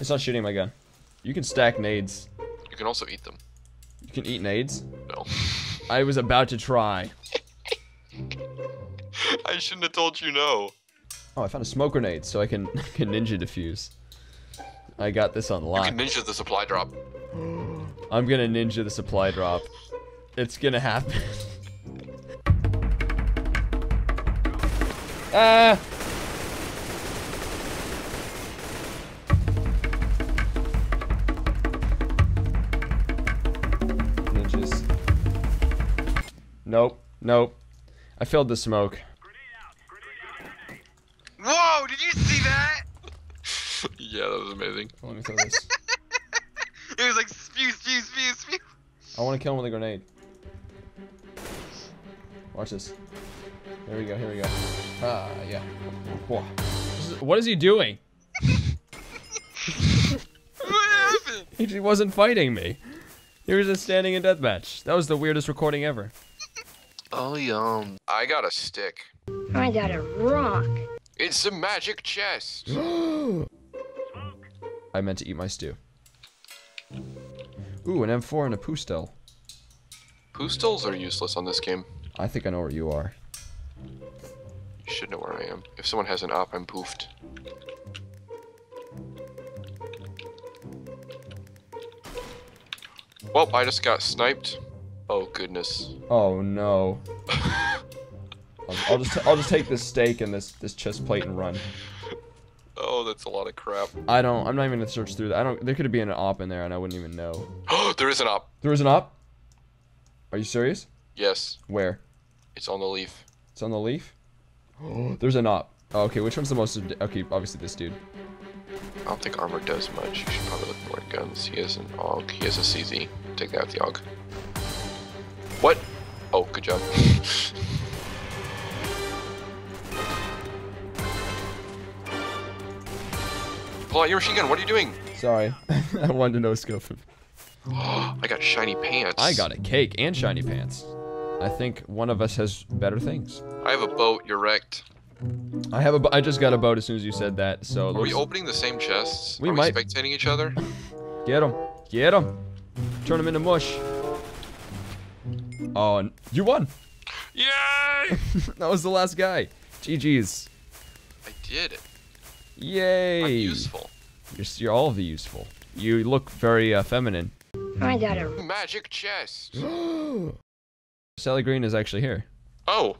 It's not shooting my gun. You can stack nades. You can also eat them. You can eat nades. No. I was about to try. I shouldn't have told you no. Oh, I found a smoke grenade, so I can, can ninja defuse. I got this on You can ninja the supply drop. I'm gonna ninja the supply drop. It's gonna happen. Ah! Ninjas. Nope. Nope. I filled the smoke. Whoa! Did you see that? yeah, that was amazing. Let me throw this. It was like spew, spew, spew, spew. I want to kill him with a grenade. Watch this. Here we go, here we go. Ah, yeah. Whoa. What is he doing? What happened? He wasn't fighting me. He was just standing in deathmatch. That was the weirdest recording ever. Oh, yum. I got a stick. I got a rock. It's a magic chest. I meant to eat my stew. Ooh, an M4 and a Pustel. Poostols are useless on this game. I think I know where you are. You should know where I am. If someone has an AWP, I'm poofed. Well, I just got sniped. Oh goodness. Oh no. I'll, I'll just I'll just take this steak and this this chest plate and run. Oh, that's a lot of crap. I don't. I'm not even gonna search through that. I don't. There could be an AWP in there and I wouldn't even know. Oh, there is an AWP. There is an AWP. Are you serious? Yes, Where? it's on the leaf. It's on the leaf. There's an AWP. Oh, okay, which one's the most? Okay, obviously this dude. I don't think armor does much. You should probably look more at guns. He has an AUG. He has a CZ. Take that with the AUG. What? Oh, good job. Pull out your machine gun. What are you doing? Sorry, I wanted to no scope him. I got shiny pants. I got a cake and shiny pants. I think one of us has better things. I have a boat. You're wrecked. I have a. bo- I just got a boat as soon as you said that. So Are we opening the same chests? We are might- we spectating each other? get him, get him, turn him into mush. Oh, you won. Yay! that was the last guy. GG's. I did it. Yay. I'm useful. You're, you're all of the useful. You look very uh, feminine. I got a Magic chest. Sally Green is actually here. Oh,